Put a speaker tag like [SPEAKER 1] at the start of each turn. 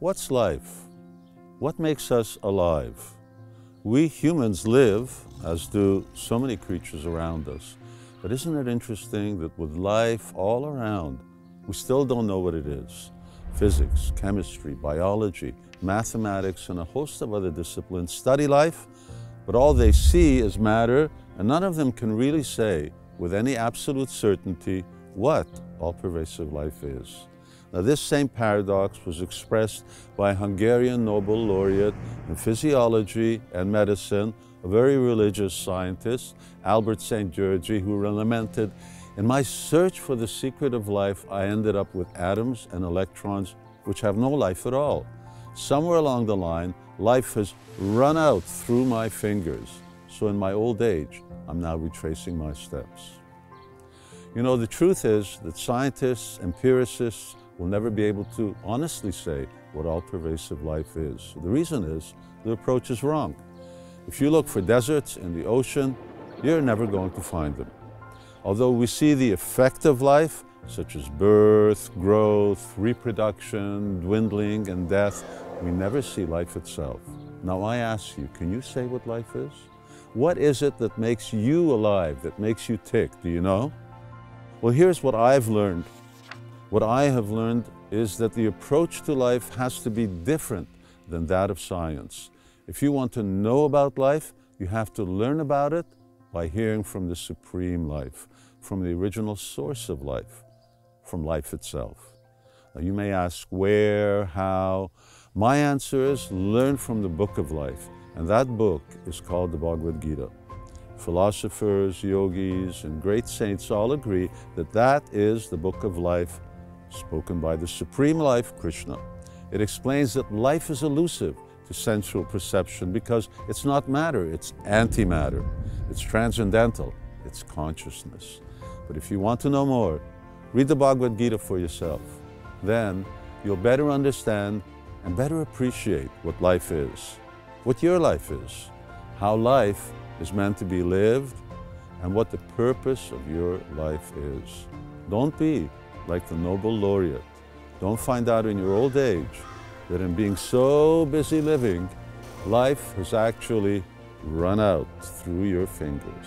[SPEAKER 1] What's life? What makes us alive? We humans live, as do so many creatures around us. But isn't it interesting that with life all around, we still don't know what it is? Physics, chemistry, biology, mathematics, and a host of other disciplines study life, but all they see is matter, and none of them can really say with any absolute certainty what all pervasive life is. Now, this same paradox was expressed by Hungarian Nobel laureate in physiology and medicine, a very religious scientist, Albert Szent-Györgyi, who lamented, In my search for the secret of life, I ended up with atoms and electrons which have no life at all. Somewhere along the line, life has run out through my fingers. So in my old age, I'm now retracing my steps. You know, the truth is that scientists, empiricists, will never be able to honestly say what all pervasive life is. The reason is the approach is wrong. If you look for deserts in the ocean, you're never going to find them. Although we see the effect of life, such as birth, growth, reproduction, dwindling, and death, we never see life itself. Now I ask you, can you say what life is? What is it that makes you alive, that makes you tick? Do you know? Well, here's what I've learned what I have learned is that the approach to life has to be different than that of science. If you want to know about life, you have to learn about it by hearing from the supreme life, from the original source of life, from life itself. Now, you may ask where, how. My answer is learn from the book of life, and that book is called the Bhagavad Gita. Philosophers, yogis, and great saints all agree that that is the book of life spoken by the Supreme Life, Krishna. It explains that life is elusive to sensual perception because it's not matter, it's antimatter. It's transcendental, it's consciousness. But if you want to know more, read the Bhagavad Gita for yourself. Then you'll better understand and better appreciate what life is, what your life is, how life is meant to be lived, and what the purpose of your life is. Don't be like the Nobel laureate. Don't find out in your old age that in being so busy living, life has actually run out through your fingers.